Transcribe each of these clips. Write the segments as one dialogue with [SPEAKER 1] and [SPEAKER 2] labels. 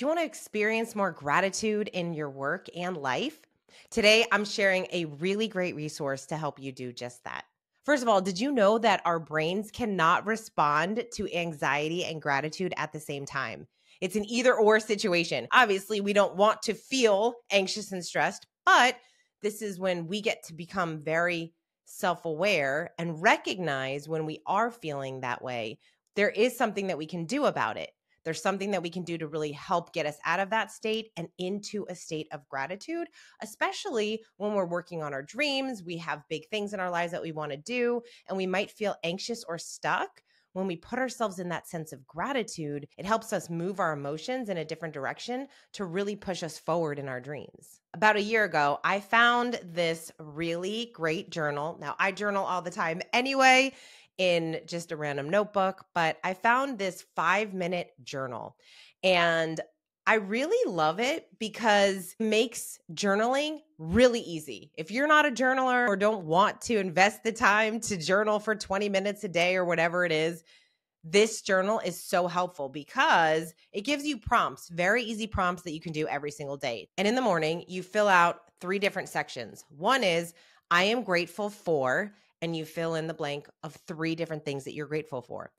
[SPEAKER 1] Do you want to experience more gratitude in your work and life? Today, I'm sharing a really great resource to help you do just that. First of all, did you know that our brains cannot respond to anxiety and gratitude at the same time? It's an either or situation. Obviously, we don't want to feel anxious and stressed, but this is when we get to become very self aware and recognize when we are feeling that way. There is something that we can do about it. There's something that we can do to really help get us out of that state and into a state of gratitude, especially when we're working on our dreams. We have big things in our lives that we want to do, and we might feel anxious or stuck when we put ourselves in that sense of gratitude, it helps us move our emotions in a different direction to really push us forward in our dreams. About a year ago, I found this really great journal. Now, I journal all the time anyway in just a random notebook, but I found this five minute journal. And I really love it because it makes journaling really easy. If you're not a journaler or don't want to invest the time to journal for 20 minutes a day or whatever it is, this journal is so helpful because it gives you prompts, very easy prompts that you can do every single day. And in the morning, you fill out three different sections. One is, I am grateful for, and you fill in the blank of three different things that you're grateful for.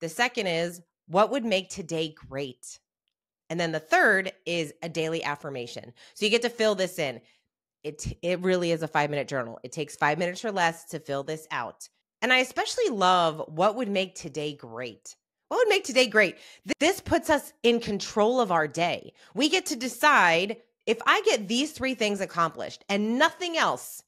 [SPEAKER 1] The second is, what would make today great? And then the third is a daily affirmation. So you get to fill this in. It it really is a 5-minute journal. It takes 5 minutes or less to fill this out. And I especially love what would make today great. What would make today great? This puts us in control of our day. We get to decide if I get these 3 things accomplished and nothing else,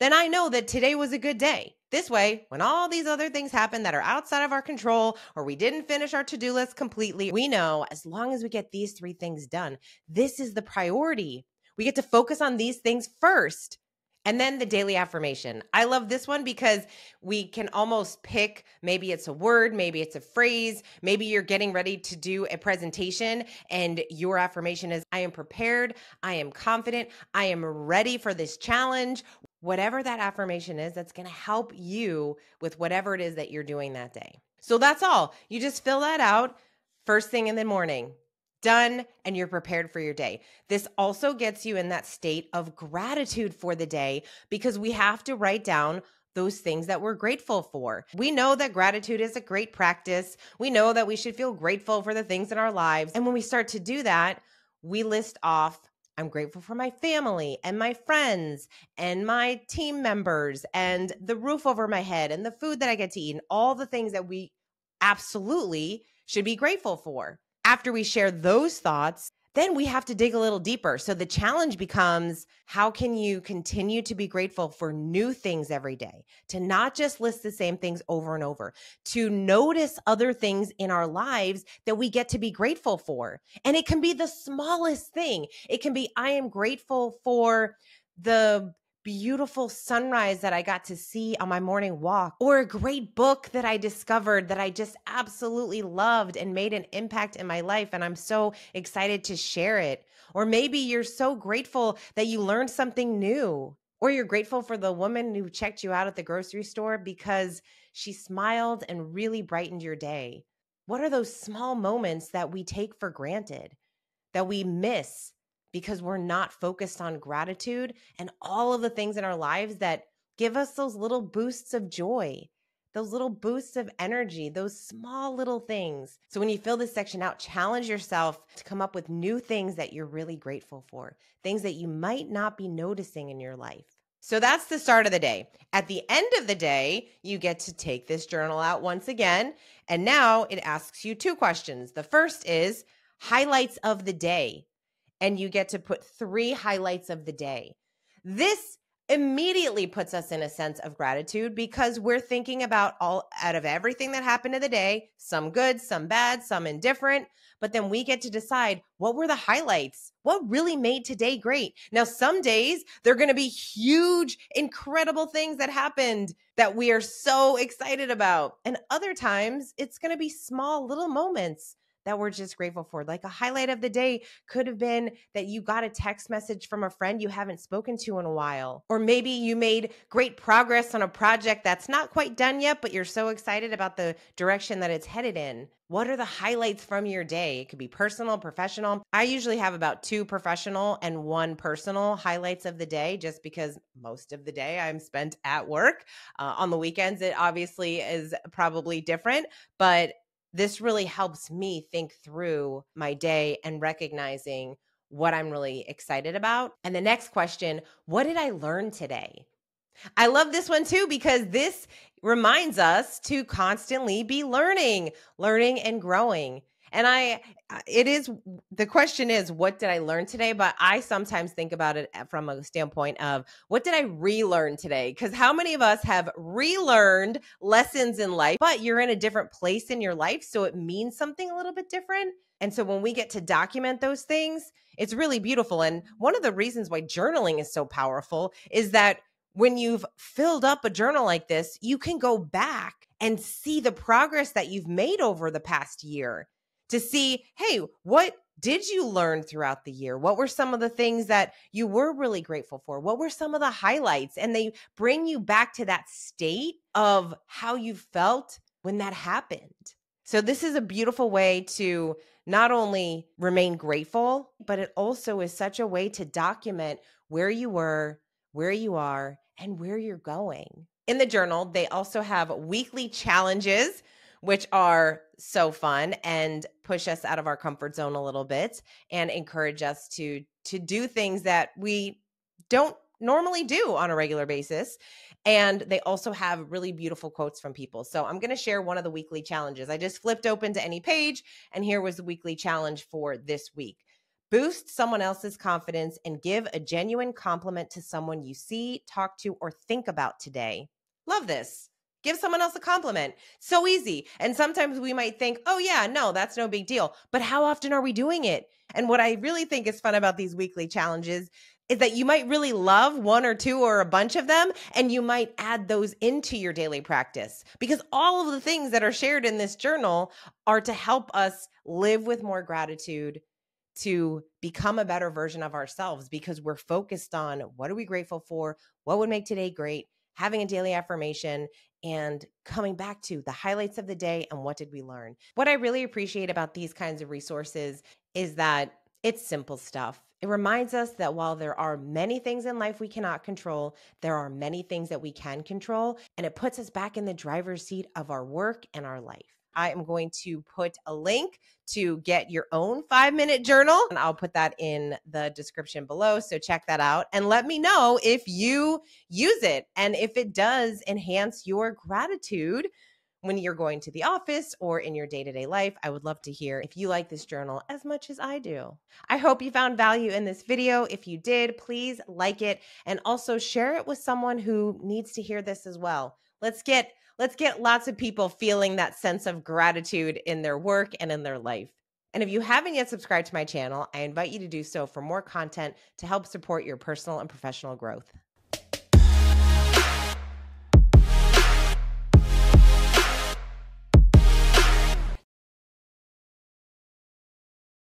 [SPEAKER 1] then I know that today was a good day. This way, when all these other things happen that are outside of our control or we didn't finish our to do list completely, we know as long as we get these three things done, this is the priority. We get to focus on these things first. And then the daily affirmation. I love this one because we can almost pick maybe it's a word, maybe it's a phrase, maybe you're getting ready to do a presentation and your affirmation is I am prepared, I am confident, I am ready for this challenge whatever that affirmation is that's going to help you with whatever it is that you're doing that day. So that's all. You just fill that out first thing in the morning. Done, and you're prepared for your day. This also gets you in that state of gratitude for the day because we have to write down those things that we're grateful for. We know that gratitude is a great practice. We know that we should feel grateful for the things in our lives. And when we start to do that, we list off I'm grateful for my family and my friends and my team members and the roof over my head and the food that I get to eat and all the things that we absolutely should be grateful for. After we share those thoughts, then we have to dig a little deeper. So the challenge becomes how can you continue to be grateful for new things every day, to not just list the same things over and over, to notice other things in our lives that we get to be grateful for. And it can be the smallest thing. It can be, I am grateful for the beautiful sunrise that I got to see on my morning walk, or a great book that I discovered that I just absolutely loved and made an impact in my life. And I'm so excited to share it. Or maybe you're so grateful that you learned something new, or you're grateful for the woman who checked you out at the grocery store because she smiled and really brightened your day. What are those small moments that we take for granted, that we miss? Because we're not focused on gratitude and all of the things in our lives that give us those little boosts of joy, those little boosts of energy, those small little things. So when you fill this section out, challenge yourself to come up with new things that you're really grateful for, things that you might not be noticing in your life. So that's the start of the day. At the end of the day, you get to take this journal out once again. And now it asks you two questions. The first is highlights of the day and you get to put three highlights of the day. This immediately puts us in a sense of gratitude because we're thinking about all out of everything that happened in the day, some good, some bad, some indifferent, but then we get to decide what were the highlights? What really made today great? Now, some days they're going to be huge, incredible things that happened that we are so excited about. And other times it's going to be small little moments that we're just grateful for. Like a highlight of the day could have been that you got a text message from a friend you haven't spoken to in a while. Or maybe you made great progress on a project that's not quite done yet, but you're so excited about the direction that it's headed in. What are the highlights from your day? It could be personal, professional. I usually have about two professional and one personal highlights of the day just because most of the day I'm spent at work. Uh, on the weekends, it obviously is probably different, but this really helps me think through my day and recognizing what I'm really excited about. And the next question what did I learn today? I love this one too because this reminds us to constantly be learning, learning and growing. And I, uh, it is the question is, what did I learn today? But I sometimes think about it uh, from a standpoint of what did I relearn today? Because how many of us have relearned lessons in life, but you're in a different place in your life. So it means something a little bit different. And so when we get to document those things, it's really beautiful. And one of the reasons why journaling is so powerful is that when you've filled up a journal like this, you can go back and see the progress that you've made over the past year to see, hey, what did you learn throughout the year? What were some of the things that you were really grateful for? What were some of the highlights? And they bring you back to that state of how you felt when that happened. So, this is a beautiful way to not only remain grateful, but it also is such a way to document where you were, where you are, and where you're going. In the journal, they also have weekly challenges, which are so fun and push us out of our comfort zone a little bit and encourage us to to do things that we don't normally do on a regular basis. And they also have really beautiful quotes from people. So I'm going to share one of the weekly challenges. I just flipped open to any page, and here was the weekly challenge for this week. Boost someone else's confidence and give a genuine compliment to someone you see, talk to, or think about today. Love this. Give someone else a compliment. So easy. And sometimes we might think, oh, yeah, no, that's no big deal. But how often are we doing it? And what I really think is fun about these weekly challenges is that you might really love one or two or a bunch of them, and you might add those into your daily practice because all of the things that are shared in this journal are to help us live with more gratitude to become a better version of ourselves because we're focused on what are we grateful for, what would make today great, having a daily affirmation, and coming back to the highlights of the day and what did we learn. What I really appreciate about these kinds of resources is that it's simple stuff. It reminds us that while there are many things in life we cannot control, there are many things that we can control, and it puts us back in the driver's seat of our work and our life. I am going to put a link to get your own five minute journal, and I'll put that in the description below. So check that out and let me know if you use it and if it does enhance your gratitude when you're going to the office or in your day to day life. I would love to hear if you like this journal as much as I do. I hope you found value in this video. If you did, please like it and also share it with someone who needs to hear this as well. Let's get let's get lots of people feeling that sense of gratitude in their work and in their life. And if you haven't yet subscribed to my channel, I invite you to do so for more content to help support your personal and professional growth.